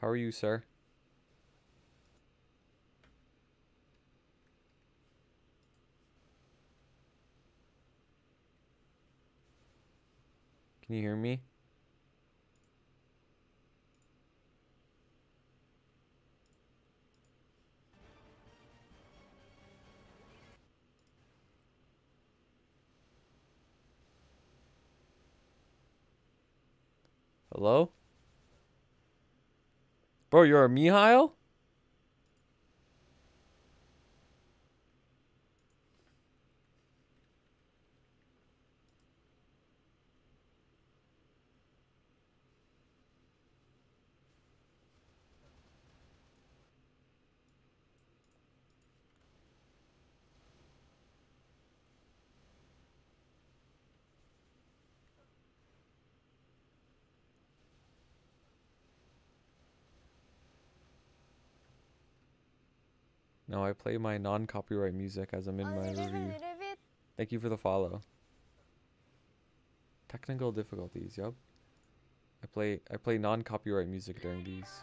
How are you, sir? Can you hear me? Hello? Bro, you're a Mihile? No, I play my non-copyright music as I'm in my review. Thank you for the follow. Technical difficulties, yup. I play I play non-copyright music during these.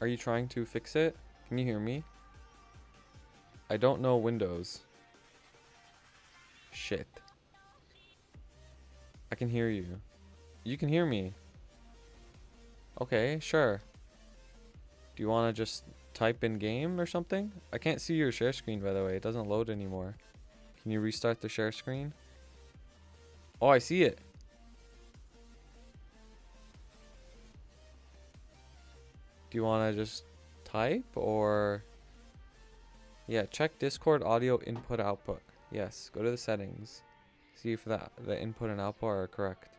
Are you trying to fix it? Can you hear me? I don't know Windows. Shit. I can hear you. You can hear me. Okay, sure. Do you want to just type in game or something? I can't see your share screen, by the way. It doesn't load anymore. Can you restart the share screen? Oh, I see it. Do you want to just type or... Yeah, check Discord audio input output. Yes, go to the settings. See if that the input and output are correct.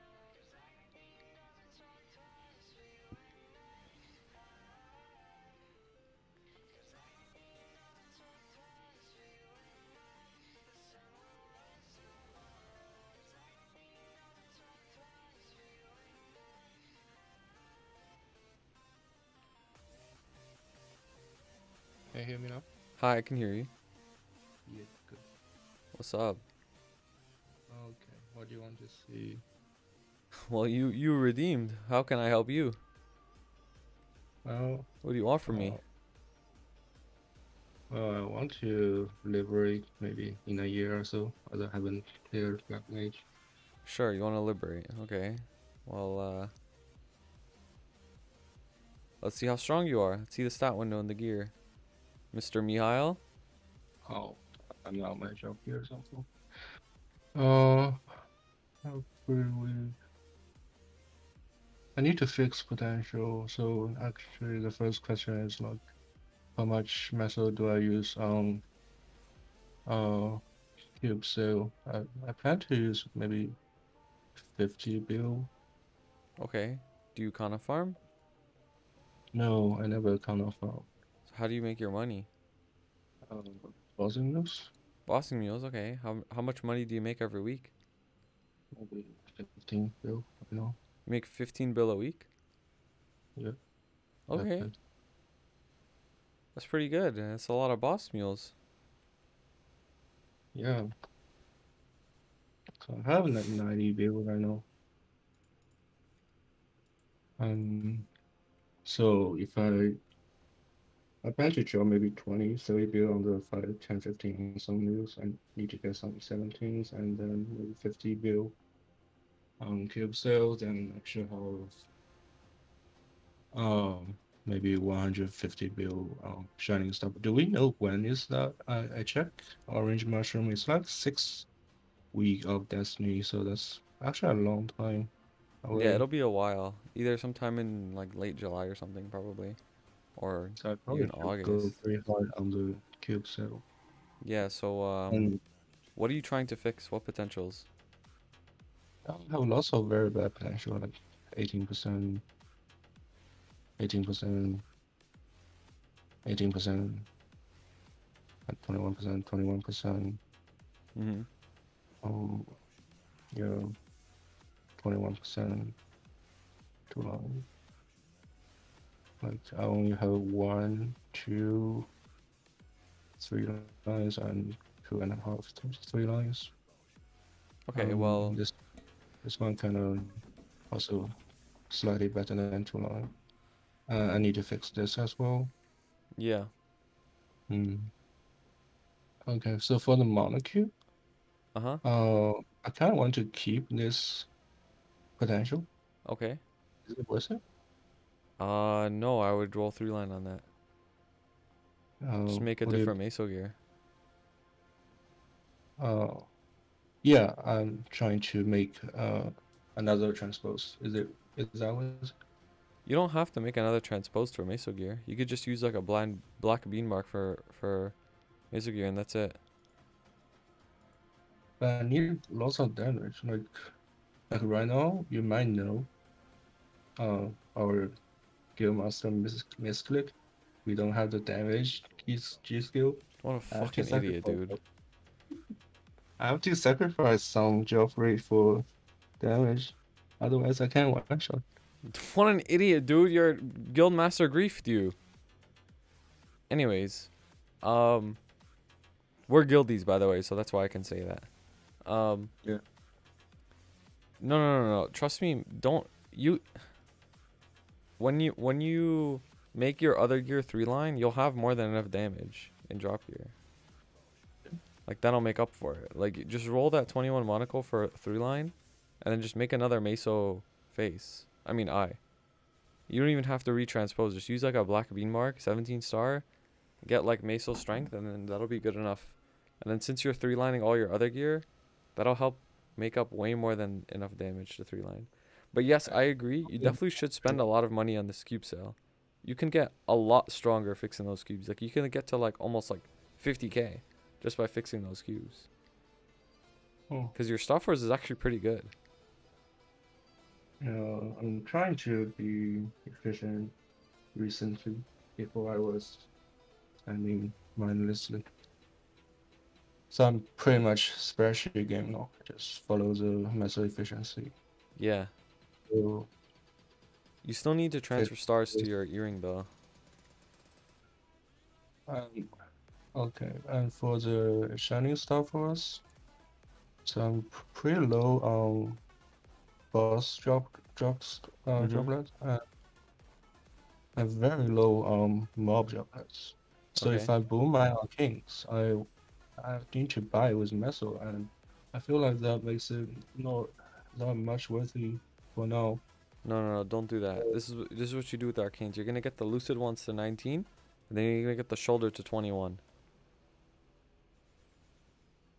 Can you hear me now? Hi, I can hear you. Yeah, good. What's up? Okay, what do you want to see? Well, you you redeemed. How can I help you? Well, What do you want from me? uh, well, I want to liberate maybe in a year or so, as I haven't cleared Black Mage. Sure, you want to liberate. Okay. Well, uh Let's see how strong you are. Let's see the stat window in the gear. Mr. Mihile? Oh, I'm not my job here or something. Uh, how pretty weird. I need to fix potential. So actually, the first question is like, how much metal do I use on uh cube? So I I plan to use maybe 50 bill. Okay. Do you kind of farm? No, I never kind of So how do you make your money? um, buzzing this. Bossing mules, okay. How how much money do you make every week? Maybe 15 bill. You know. You make 15 bill a week? Yeah. Okay. That's. That's pretty good. That's a lot of boss mules. Yeah. So I have like 90 bill right now. Um, so if I I plan to draw maybe 20, 30 bill on the 5, 10, 15 some news. I need to get some 17s and then maybe 50 bill on cube sales and I should have um maybe 150 bill um shining stuff. Do we know when is that? I, I check orange mushroom is like six week of destiny, so that's actually a long time. Yeah, it'll be a while. Either sometime in like late July or something, probably. Or So Even should go August. very hard on the cube cell. yeah. So um, and what are you trying to fix? What potentials? I have lots of very bad potential, like 18%, 18%, 18%, like 21%, 21%, Mm-hmm. um, yeah, 21%, too long. Like I only have one, two, three lines and two and a half, th- three lines. Okay. Um, well. this this one kind of also slightly better than two long. Uh, I need to fix this as well. Yeah. Hmm. Okay, so for the monocube, Uh huh. uh, I kind of want to keep this potential. Okay. Is it worth it? Uh, no, I would roll three line on that. Just Uh, make a it- different meso gear. Uh, yeah, I'm trying to make uh another transpose. Is it? Is that what? it is? You don't have to make another transpose for meso gear. You could just use like a blind black bean mark for for meso gear, and that's it. But I need lots of damage. Like, like right now, you might know. Uh, our Guild Master mis misclick. We don't have the damage keys G skill. What a I have to fucking idiot, sacrifice- dude. I have to sacrifice some Joffrey for damage. Otherwise, I can't one shot. What an idiot, dude. Your guild master griefed you. Anyways, um, we're guildies, by the way, so that's why I can say that. Um, Yeah. No, no, no, no. Trust me. Don't you. When you when you make your other gear three line, you'll have more than enough damage in drop gear. Like that'll make up for it. Like just roll that twenty one monocle for three line, and then just make another meso face. I mean eye. You don't even have to retranspose. Just use like a black bean mark, 17 star, get like meso strength, and then that'll be good enough. And then since you're three lining all your other gear, that'll help make up way more than enough damage to three line. But yes, I agree. You definitely should spend a lot of money on this cube sale. You can get a lot stronger fixing those cubes. Like you can get to like almost like 50k just by fixing those cubes. Oh. Hmm. Because your Star Force is actually pretty good. Know, I'm trying to be efficient recently. Before I was spending mindlessly. So I'm pretty much spreadsheet game now. Just follow the method efficiency. Yeah. So You still need to transfer stars to your earring though. Um, okay, and for the shining star for us, so I'm pretty low on boss drop drops uh, Mhm. droplets and and very low on mob droplets. So if I boom my arcanes, I I need to buy with metal, and I feel like that makes it not not much worthy for now. No, no, no, don't do that. This is this is what you do with the arcanes. You're gonna get the lucid ones to 19, and then you're gonna get the shoulder to 21.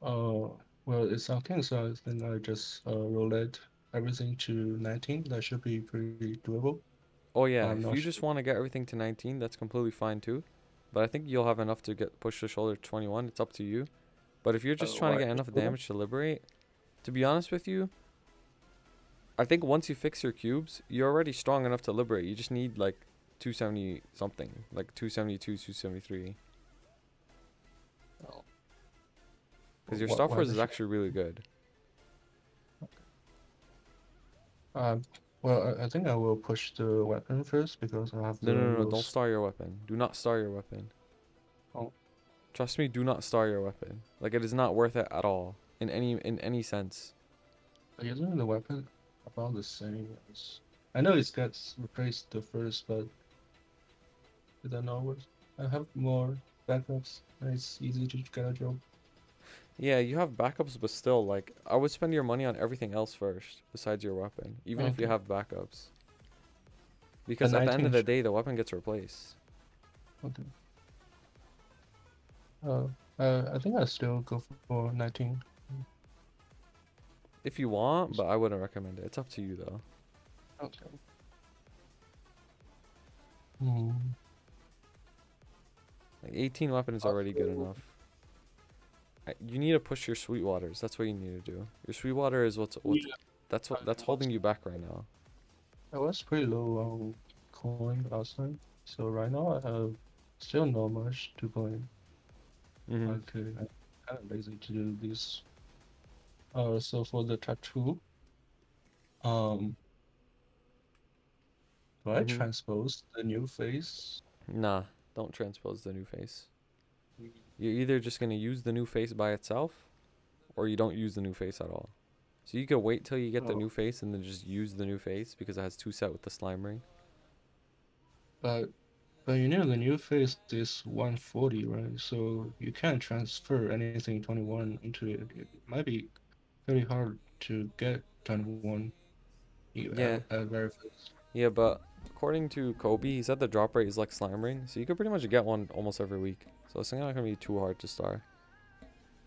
Uh, well, it's arcane, so then I just uh, it everything to 19. That should be pretty doable. Oh yeah, I'm if not you just want to get everything to 19, that's completely fine too. But I think you'll have enough to get push the shoulder to 21. It's up to you. But if you're just Uh, trying to get enough damage to liberate, to be honest with you, I think once you fix your cubes, you're already strong enough to liberate. You just need like 270 something, like 272, 273. Oh. Because your Star Force is actually really good. Um, well, I, I think I will push the weapon first because I have No, no, no, no, don't star your weapon. Do not star your weapon. Oh. Trust me, do not star your weapon. Like it is not worth it at all in any in any sense. Isn't the weapon about the same as? I know it gets replaced the first, but not worth? I have more backups. and It's easy to get a job. Yeah, you have backups, but still, like I would spend your money on everything else first besides your weapon, even if you have backups. Because And at the end of the day, the weapon gets replaced. Okay. Uh, uh, I think I still go for 19. If you want, but I wouldn't recommend it. It's up to you though. Okay. Hmm. Like 18 weapon is already good enough. You need to push your Sweetwaters. That's what you need to do. Your Sweetwater is what's, what's Yeah. that's what that's holding you back right now. I was pretty low on coin last time, so right now I have still not much to coin. hmm Okay, I'm kind of lazy to do this. Uh, so for the tattoo, um, do I Mhm. transpose the new face? Nah, don't transpose the new face. You're either just gonna use the new face by itself, or you don't use the new face at all. So you can wait till you get the Oh. new face and then just use the new face because it has two set with the slime ring. But, but you know the new face is 140, right? So you can't transfer anything 21 into it. It might be very hard to get 21. e- Yeah. At, at very first. Yeah, but according to Kobe, he said the drop rate is like slime ring, so you could pretty much get one almost every week. So it's not gonna be too hard to start.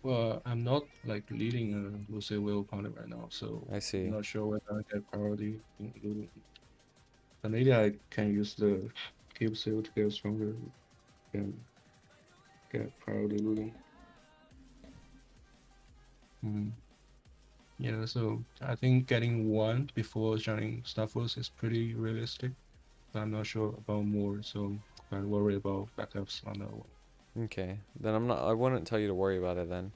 Well, I'm not like leading a Lucille Will opponent right now, so I see. I'm not sure whether I get priority in looting. But maybe I can use the seal to get stronger and get priority looting. Hmm. Yeah, so I think getting one before joining Starforce is pretty realistic. But I'm not sure about more, so I worry about backups on that one. Okay, then I'm not. I wouldn't tell you to worry about it then.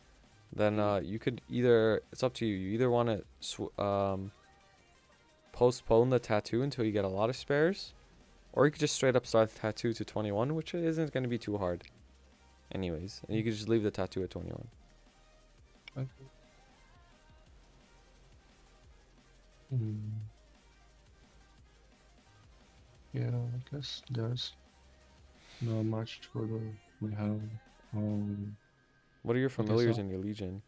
Then uh, you could either. It's up to you. You either want to um, postpone the tattoo until you get a lot of spares, or you could just straight up start the tattoo to 21, which isn't going to be too hard. Anyways, and you could just leave the tattoo at 21. Okay. Hmm. Yeah, I guess there's not much for the we have. Um, What are your familiars in your legion?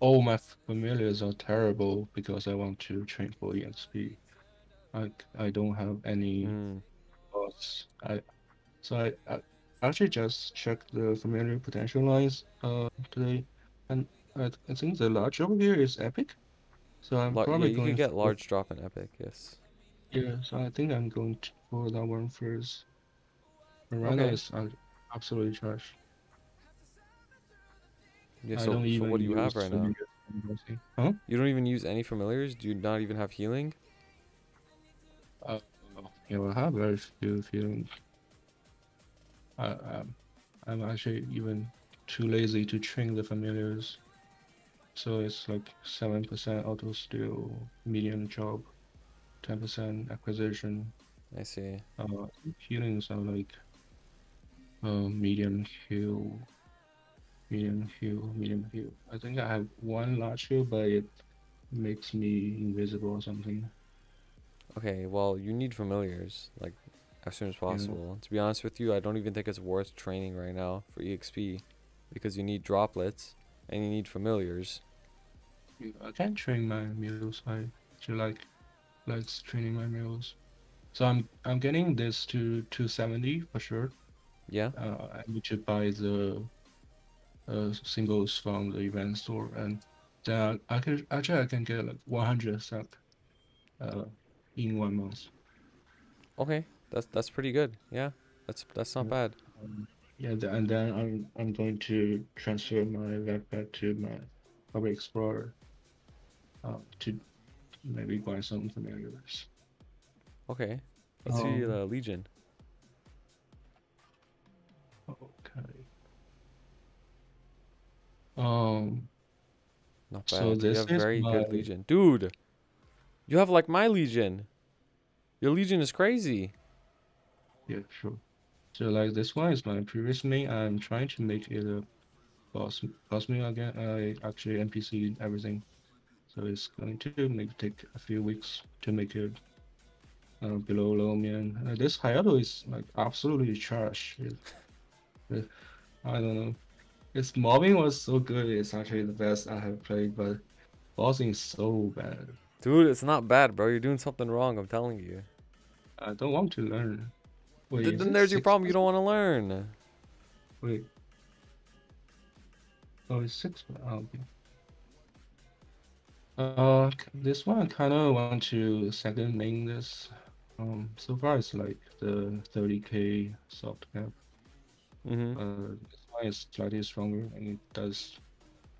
all my familiars are terrible because I want to train for EXP. I I don't have any Mm, bots. I so I, I actually just checked the familiar potential lines uh today, and I, I think the large over here is epic. So I'm lar- yeah, you going could get for- large drop in epic. Yes. Yeah, so I think I'm going to, for that one first. But right now Okay. it's uh, absolutely trash. Yeah. I So, don't so even what do you have right now? Huh? You don't even use any familiars. Do you not even have healing? Uh, yeah, I have very few feelings. I, um, I'm actually even too lazy to train the familiars. So it's like 7% auto steal, medium job, 10% acquisition. I see. Uh, healings are like uh, medium heal, medium heal, medium heal. I think I have one large heal, but it makes me invisible or something. Okay, well, you need familiars like as soon as possible. To be honest with you, I don't even think it's worth training right now for EXP because you need droplets and you need familiars. I can train my mules. I actually like likes training my mules. So I'm I'm getting this to 270 for sure. Yeah. Uh, I need to buy the uh, singles from the event store, and then I can actually I can get like 100 sack uh, in one month. Okay, that's that's pretty good. Yeah, that's that's not Yeah. bad. Um, yeah, and then I'm I'm going to transfer my backpack to my public explorer. Uh, to maybe buy some familiars. Okay, let's see Um, the Legion. Okay. Um, Not so bad. you have is very good Legion, dude. You have like my Legion. Your Legion is crazy. yeah, sure. So like this one is my previous main. I'm trying to make it a boss boss main again. I actually NPC everything, so it's going to maybe take a few weeks to make it uh, below low man. Uh, this Hayato is like absolutely trash. It, it- I don't know. Its mobbing was so good. It's actually the best I have played, but bossing is so bad. Dude, it's not bad, bro. You're doing something wrong. I'm telling you. I don't want to learn. Wait, Th- then there's your problem. You don't want to learn. Wait. Oh, it's six. Oh, okay. Uh, this one I kind of want to second main this. Um, so far it's like the 30k soft cap. Mm-hmm. Uh, this one is slightly stronger and it does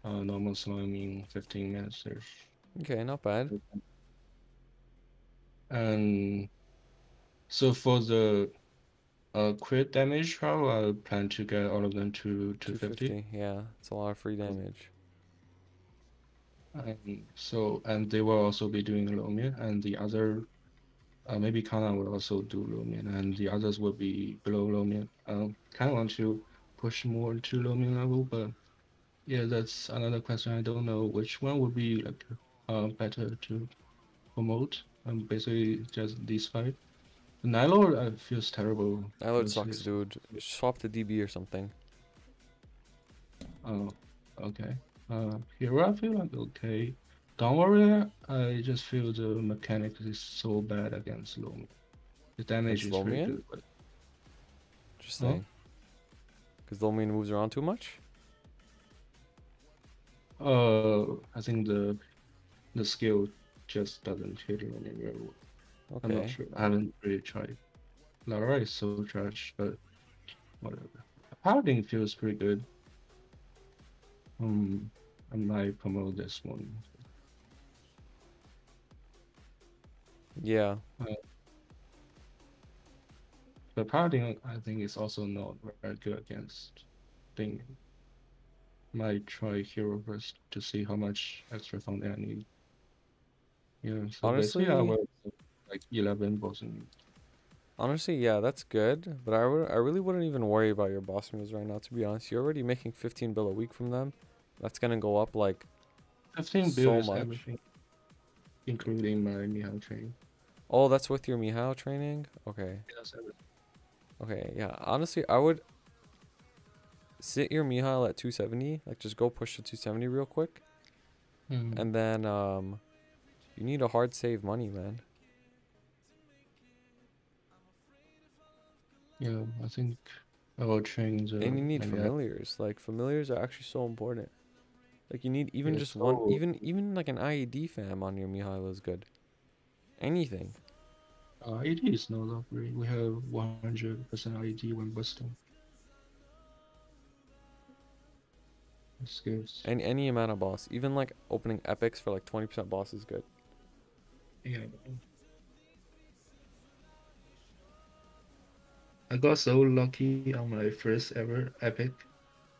uh, normal slime in 15 minutes. There's Okay, not bad. And so for the uh, crit damage trial, I plan to get all of them to 250. 250. Yeah, it's a lot of free damage. And so, and they will also be doing Lumion, and the other, uh, maybe Kanna will also do Lumion, and the others will be below Lumion. Um, kind of want to push more to Lumion level, but yeah, that's another question. I don't know which one would be like uh better to promote. Um, basically just these five. Night Lord uh, feels terrible. Night Lord sucks, dude. Swap to DB or something. Oh, okay. Uh, Hero, I feel like okay. Don't worry, I just feel the mechanics is so bad against Lumion. The damage is pretty Lumion? good, but Interesting. Because Lomian moves around too much? uh, I think the the skill just doesn't hit very well. I'm not Okay. sure. I haven't really tried. Lara is so trash, but whatever. Paladin feels pretty good. Um, I might promote this one. Yeah. But Paladin, I think, is also not very good against Thing. Might try Hero first to see how much extra funding I need. Yeah, so basically I Honestly- will like 11 bossing. Honestly, yeah, that's good. But I, would, I really wouldn't even worry about your boss moves right now, to be honest. You're already making 15 bill a week from them. That's going to go up like 15 So bills much. everything, including my Mihile training. Oh, that's with your Mihile training? Okay. Okay, yeah. Honestly, I would sit your Mihile at 270. Like, just go push to 270 real quick. Hmm. And then, um, you need a hard save money, man. Yeah, I think I will train the. And you need familiars. Like, familiars are actually so important. Like, you need even Yeah, just one, even even like an IED fam on your Mihile is good. Anything. Uh, it is not that great. We have 100% IED when busting. Skills. And any amount of boss. Even like opening epics for like 20% boss is good. Yeah. I got so lucky on my first ever epic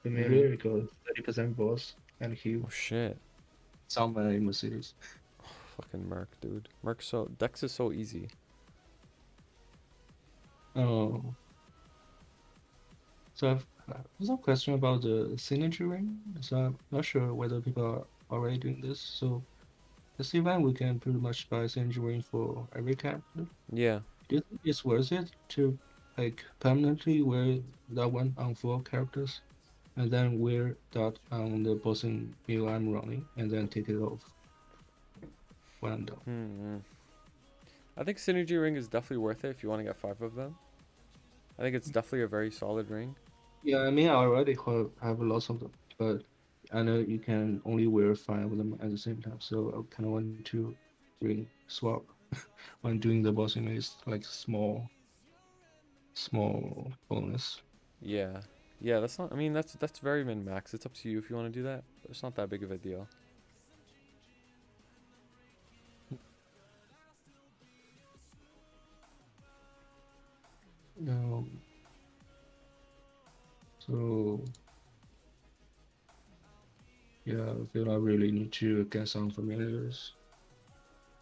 familiar because 30% boss and heal. Oh shit. It's on my Mercedes. Fucking Merc, dude. Merc so Dex is so easy. Oh. So I've, uh, there's a question about the synergy ring. So I'm not sure whether people are already doing this. So this event we can pretty much buy synergy ring for every character. Yeah. Do you think it's worth it to like permanently wear that one on four characters, and then wear that on the bossing build I'm running, and then take it off when I'm done? Hmm. I think Synergy Ring is definitely worth it if you want to get five of them. I think it's definitely a very solid ring. Yeah, I mean I already have, have lots of them, but I know you can only wear five of them at the same time, so I kind of want to ring swap when doing the bossing is like small, small bonus. Yeah. Yeah, that's not I mean that's that's very min max. It's up to you if you want to do that. It's not that big of a deal. Um, so yeah, I feel I really need to get some familiars.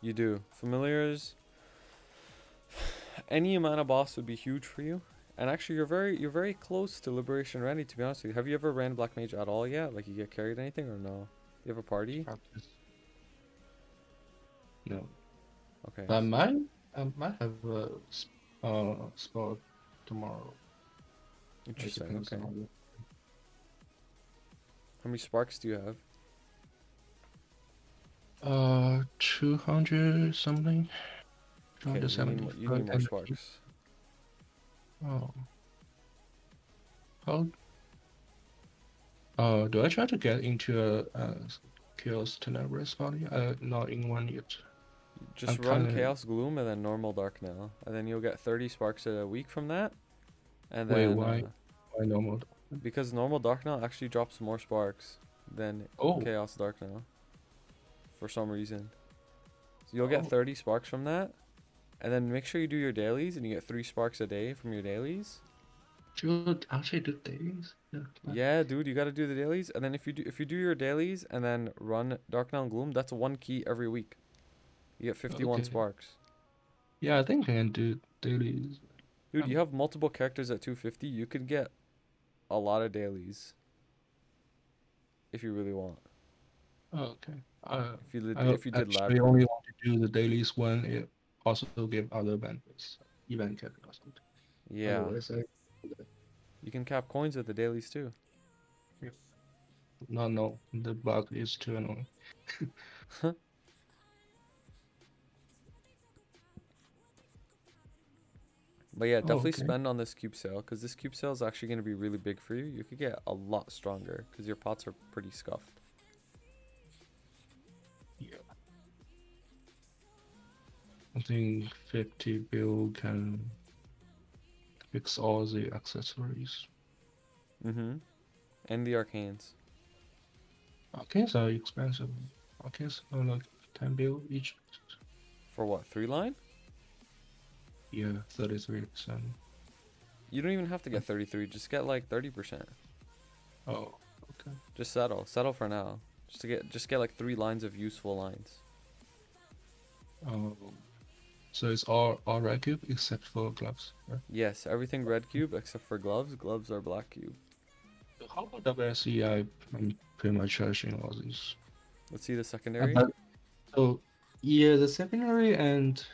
You do. Familiars any amount of boss would be huge for you. And actually you're very you're very close to Liberation Ready to be honest with you. Have you ever ran Black Mage at all yet? Like you get carried anything or no? You have a party? No, Okay. I might, I might have a uh spot tomorrow. Interesting. Okay. on- How many sparks do you have? Uh, two hundred something. Okay, you need, you need more sparks. Oh. How? Uh, do I try to get into a, a Chaos Tenebris party? Uh, not in one yet. Just I'm run kinda- Chaos Gloom and then normal Dark now, and then you'll get 30 sparks a week from that. And Wait, then why? uh, my normal. Because normal Darknell actually drops more sparks than Oh, Chaos Darknell. For some reason. So you'll get Oh. 30 sparks from that. And then make sure you do your dailies and you get 3 sparks a day from your dailies. should actually do dailies. Yeah. Yeah, dude, you got to do the dailies and then if you do if you do your dailies and then run Darknell and Gloom, that's one key every week. You get 51 Okay. sparks. Yeah, I think I can do dailies. Dude, Um, you have multiple characters at 250. You could get a lot of dailies. If you really want. Oh, okay. Uh, If you did, I if you did actually only want to do the dailies when it also give other benefits, event capping or something. Yeah. I You can cap coins with the dailies too. no no the bug is too annoying. But yeah, Oh, definitely okay. spend on this cube sale because this cube sale is actually going to be really big for you. You could get a lot stronger because your pots are pretty scuffed. I think 50 bill can fix all the accessories. Mm-hmm. And the arcanes. Arcanes are expensive. Arcanes are like 10 bill each. For what? Three line? Yeah, 33%. You don't even have to get 33. Just get like 30%. Oh, okay. Just settle. Settle for now. Just to get just get like three lines of useful lines. Oh, so it's all all red cube except for gloves. Right? Yes, everything red cube except for gloves. Gloves are black cube. How about WSE? I, I'm pretty much charging all these. Let's see the secondary. Uh, so yeah, the secondary and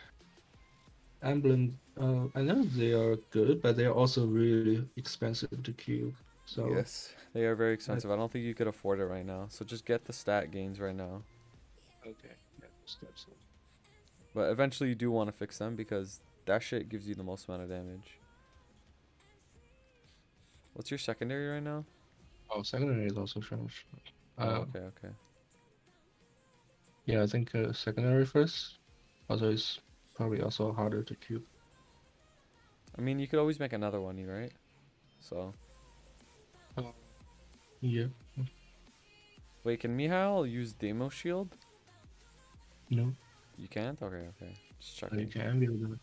emblem. Uh, I know they are good, but they are also really expensive to cube. So Yes, they are very expensive. I don't think you could afford it right now. So just get the stat gains right now. okay, yeah, steps. But eventually you do want to fix them because that shit gives you the most amount of damage. What's your secondary right now? Oh, secondary is also charged. Oh, Uh, okay, okay. Yeah, I think uh, secondary first. Also, it's probably also harder to cube. I mean, you could always make another one, right? So, Yeah. wait, can Mihile use Demo Shield? No, You can't? Okay, okay. Just you checking. can build it.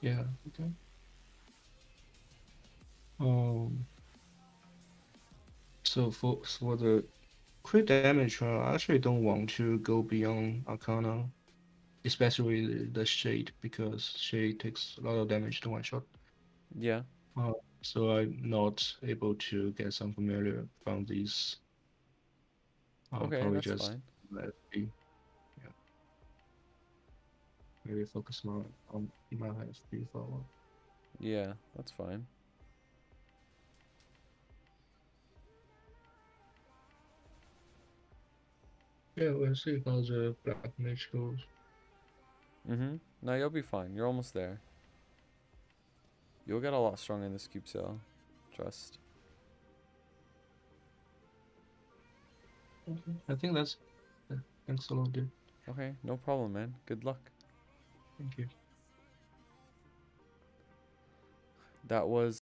Yeah. Okay. Um. So for for the crit damage, uh, I actually don't want to go beyond Arcana, especially the, the shade because shade takes a lot of damage to one shot. Yeah. So I'm not able to get some familiar from these. I'll Okay, probably that's just fine. let it be. Yeah. Maybe focus more on my FP for a while. Yeah, that's fine. Yeah, we'll see how the black mage goes. Mm-hmm. No, you'll be fine. You're almost there. You'll get a lot stronger in this cube cell. Trust. Okay. I think that's. Yeah, thanks a lot, dude. Okay, no problem, man. Good luck. Thank you. That was